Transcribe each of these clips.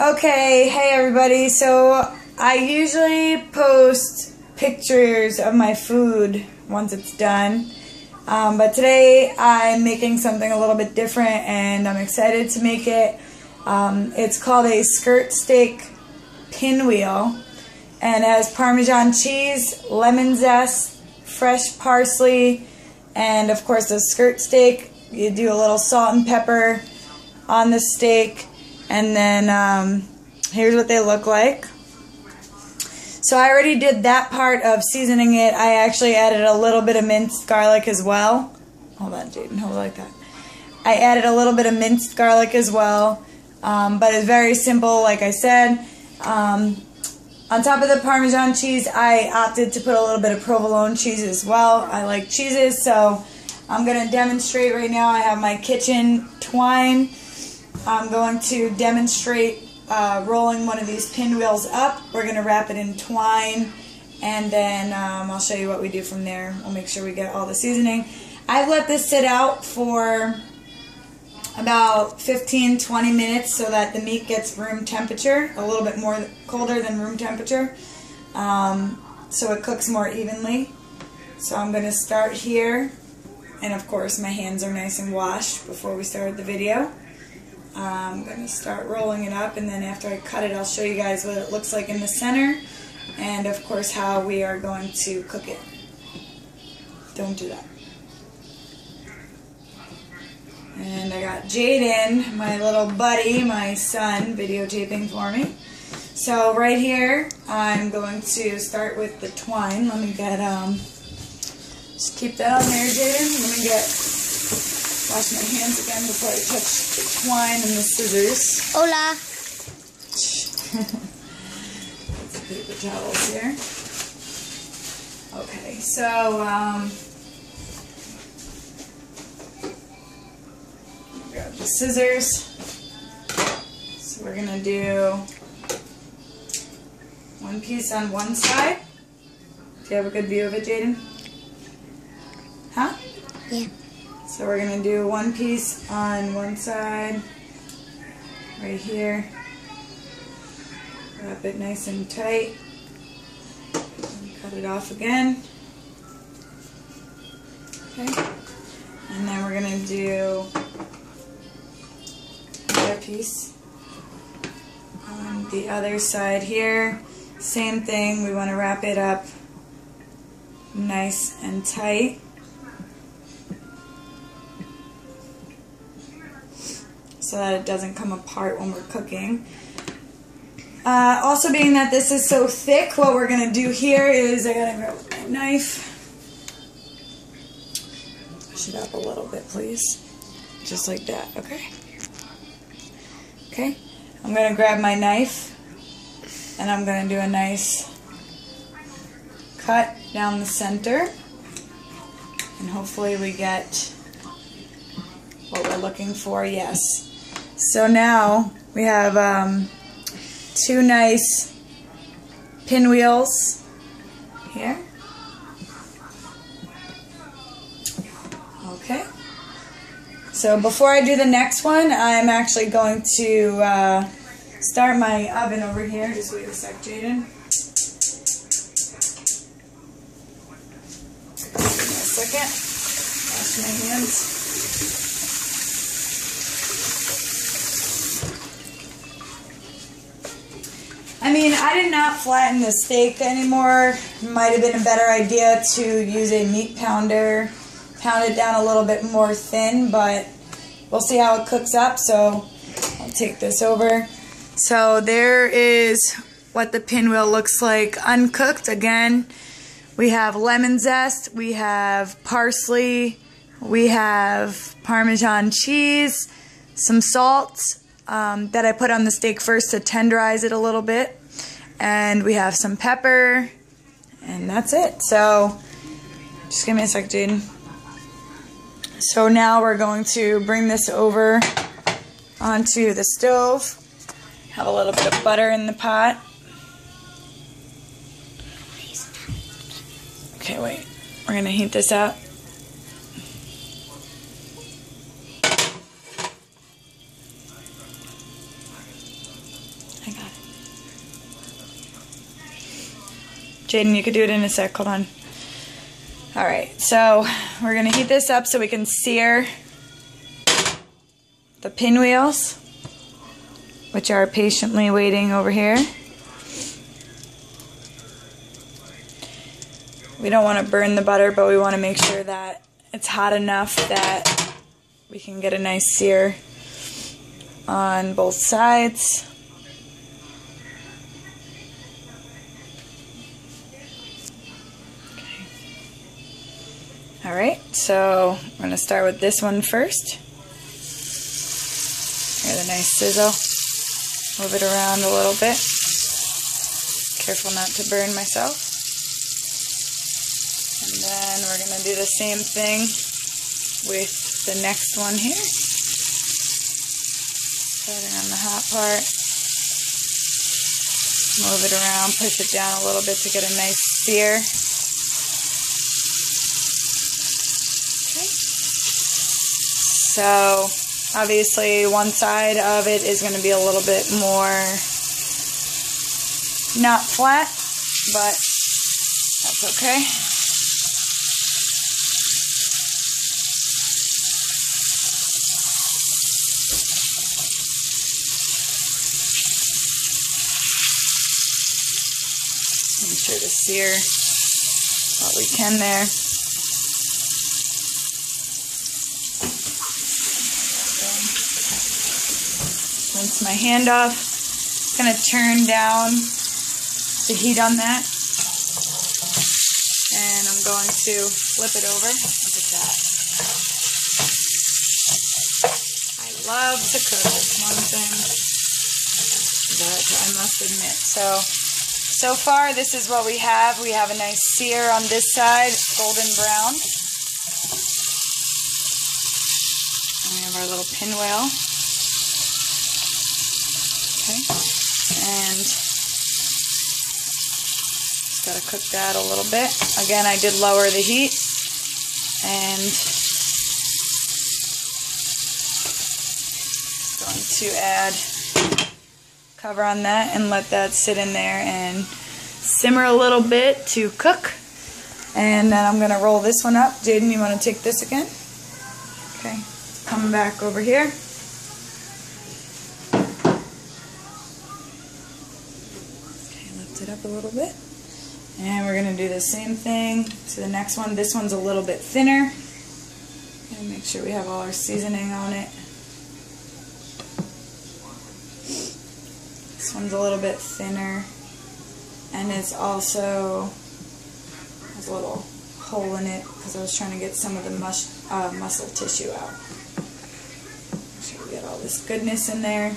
Okay, hey everybody. So I usually post pictures of my food once it's done. Um, but today I'm making something a little bit different and I'm excited to make it. Um, it's called a skirt steak pinwheel and has Parmesan cheese, lemon zest, fresh parsley, and of course the skirt steak. You do a little salt and pepper on the steak and then um, here's what they look like. So I already did that part of seasoning it. I actually added a little bit of minced garlic as well. Hold on, Jaden, hold like that. I added a little bit of minced garlic as well. Um, but it's very simple, like I said. Um, on top of the Parmesan cheese, I opted to put a little bit of provolone cheese as well. I like cheeses, so I'm going to demonstrate right now. I have my kitchen twine. I'm going to demonstrate uh, rolling one of these pinwheels up. We're going to wrap it in twine and then um, I'll show you what we do from there. We'll make sure we get all the seasoning. I've let this sit out for about 15-20 minutes so that the meat gets room temperature, a little bit more colder than room temperature, um, so it cooks more evenly. So I'm going to start here, and of course my hands are nice and washed before we started the video. I'm going to start rolling it up and then after I cut it I'll show you guys what it looks like in the center and of course how we are going to cook it. Don't do that. And I got Jaden, my little buddy, my son, videotaping for me. So right here, I'm going to start with the twine. Let me get, um, just keep that on there, Jaden. Let me get wash my hands again before I touch twine and the scissors. Hola. Let's paper towels here. Okay, so um, grab the scissors. So we're gonna do one piece on one side. Do you have a good view of it, Jaden? Huh? Yeah. So we're going to do one piece on one side, right here. Wrap it nice and tight. And cut it off again. Okay. And then we're going to do another piece on the other side here. Same thing, we want to wrap it up nice and tight. So that it doesn't come apart when we're cooking. Uh, also being that this is so thick, what we're going to do here is I got to grab my knife. Push it up a little bit, please. Just like that, okay? Okay, I'm going to grab my knife and I'm going to do a nice cut down the center and hopefully we get what we're looking for, yes. So now we have um, two nice pinwheels here. Okay. So before I do the next one, I'm actually going to uh, start my oven over here. Just wait a sec, Jaden. A second. Wash my hands. I mean, I did not flatten the steak anymore. Might have been a better idea to use a meat pounder, pound it down a little bit more thin, but we'll see how it cooks up. So I'll take this over. So there is what the pinwheel looks like uncooked. Again, we have lemon zest, we have parsley, we have Parmesan cheese, some salt, um, that I put on the steak first to tenderize it a little bit. And we have some pepper, and that's it. So, just give me a sec, Jaden. So now we're going to bring this over onto the stove. Have a little bit of butter in the pot. Okay, wait. We're going to heat this up. Jaden, you could do it in a sec. Hold on. All right, so we're gonna heat this up so we can sear the pinwheels, which are patiently waiting over here. We don't want to burn the butter, but we want to make sure that it's hot enough that we can get a nice sear on both sides. All right, so I'm going to start with this one first. Hear the nice sizzle. Move it around a little bit. Careful not to burn myself. And then we're going to do the same thing with the next one here. Starting on the hot part. Move it around, push it down a little bit to get a nice sear. So obviously one side of it is going to be a little bit more not flat, but that's okay. Make sure to sear what we can there. Rinse my hand off. I'm going to turn down the heat on that. And I'm going to flip it over. Look at that. I love to cook. One thing that I must admit. So, so far this is what we have. We have a nice sear on this side, golden brown. We have our little pinwheel. Okay, and just gotta cook that a little bit. Again, I did lower the heat, and going to add cover on that and let that sit in there and simmer a little bit to cook. And then I'm gonna roll this one up. Jaden, you wanna take this again? Okay, come back over here. It up a little bit. And we're going to do the same thing to the next one. This one's a little bit thinner. And make sure we have all our seasoning on it. This one's a little bit thinner. And it's also has a little hole in it because I was trying to get some of the uh, muscle tissue out. Make sure we get all this goodness in there.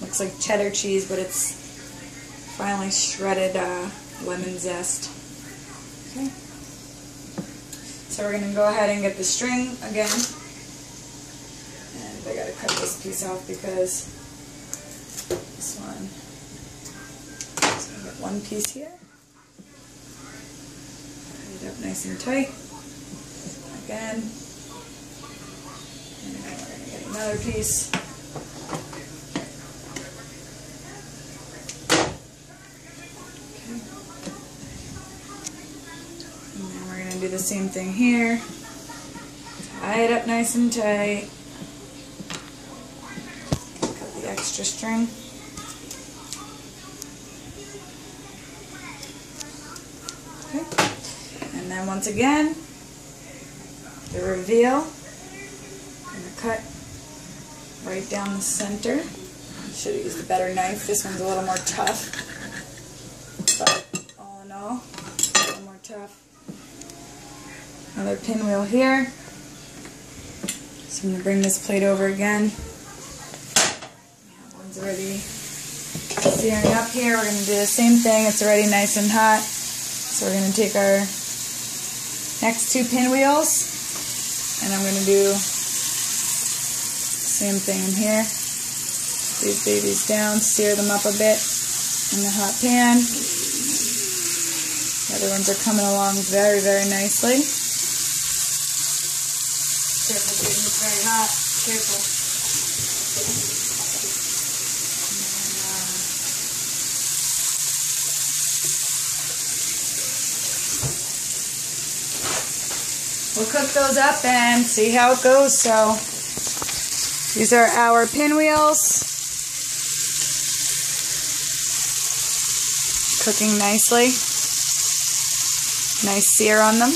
Looks like cheddar cheese, but it's finely shredded uh, lemon zest. Okay. So we're going to go ahead and get the string again. And I got to cut this piece off because this one going to get one piece here. Cut it up nice and tight. Again. And then we're going to get another piece. do the same thing here. Tie it up nice and tight. Cut the extra string. Okay. And then once again, the reveal. I'm going to cut right down the center. Should have used a better knife. This one's a little more tough. But all in all, a little more tough. Another pinwheel here. So I'm going to bring this plate over again. One's already searing up here. We're going to do the same thing. It's already nice and hot. So we're going to take our next two pinwheels and I'm going to do the same thing in here. These babies down, sear them up a bit in the hot pan. The other ones are coming along very, very nicely. Careful getting very hot. Careful. We'll cook those up and see how it goes. So these are our pinwheels. Cooking nicely. Nice sear on them.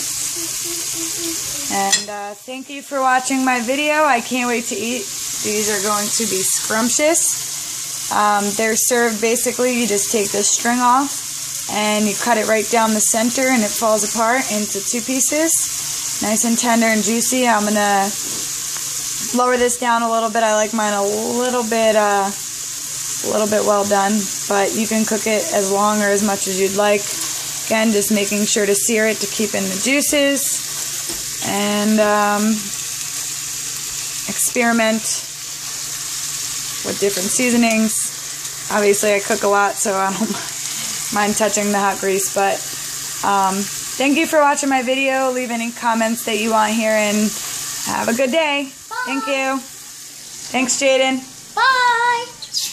And uh, thank you for watching my video. I can't wait to eat. These are going to be scrumptious. Um, they're served basically, you just take the string off and you cut it right down the center and it falls apart into two pieces. Nice and tender and juicy. I'm going to lower this down a little bit. I like mine a little bit, uh, a little bit well done, but you can cook it as long or as much as you'd like. Again, just making sure to sear it to keep in the juices and um, experiment with different seasonings. Obviously, I cook a lot, so I don't mind touching the hot grease, but um, thank you for watching my video. Leave any comments that you want here, and have a good day. Thank you. Thanks, Jaden.